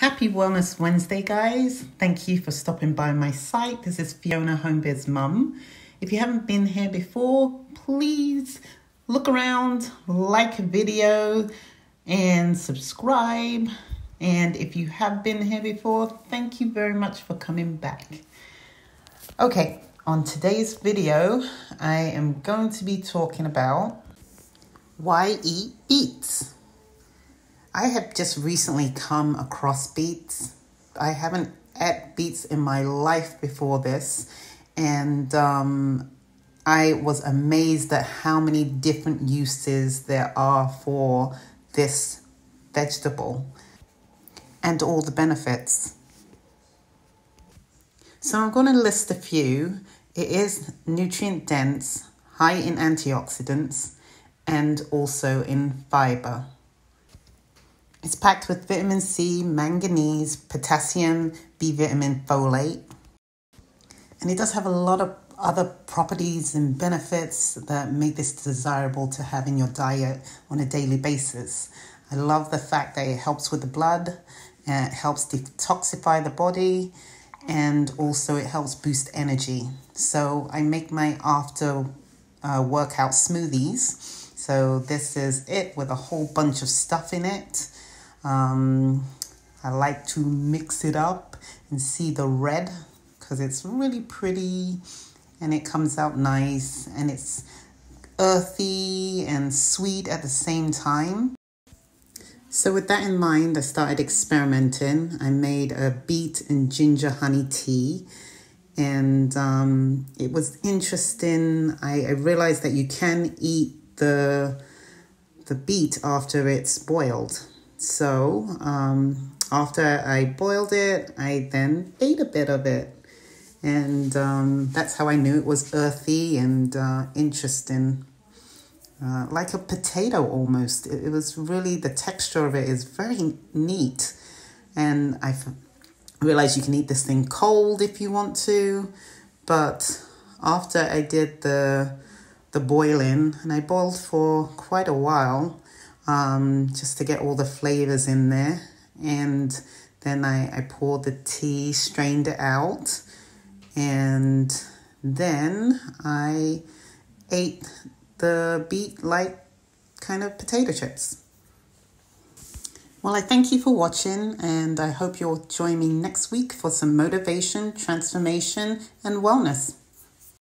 Happy Wellness Wednesday, guys. Thank you for stopping by my site. This is Fiona Homebiz Mum. If you haven't been here before, please look around, like a video, and subscribe. And if you have been here before, thank you very much for coming back. Okay, on today's video, I am going to be talking about why eat beets. I have just recently come across beets. I haven't ate beets in my life before this, and um, I was amazed at how many different uses there are for this vegetable and all the benefits. So I'm going to list a few. It is nutrient dense, high in antioxidants, and also in fiber. It's packed with vitamin C, manganese, potassium, B vitamin, folate. And it does have a lot of other properties and benefits that make this desirable to have in your diet on a daily basis. I love the fact that it helps with the blood, it helps detoxify the body, and also it helps boost energy. So I make my after uh, workout smoothies. So this is it with a whole bunch of stuff in it. Um, I like to mix it up and see the red because it's really pretty and it comes out nice and it's earthy and sweet at the same time. So with that in mind, I started experimenting. I made a beet and ginger honey tea and um, it was interesting. I, I realized that you can eat the the beet after it's boiled. So um, after I boiled it, I then ate a bit of it. And um, that's how I knew it was earthy and uh, interesting. Uh, like a potato almost. It, it, was really, the texture of it is very neat. And I realized you can eat this thing cold if you want to. But after I did the, the boiling, and I boiled for quite a while, um, just to get all the flavors in there. And then I, I poured the tea, strained it out, and then I ate the beet like kind of potato chips. Well, I thank you for watching, and I hope you'll join me next week for some motivation, transformation, and wellness.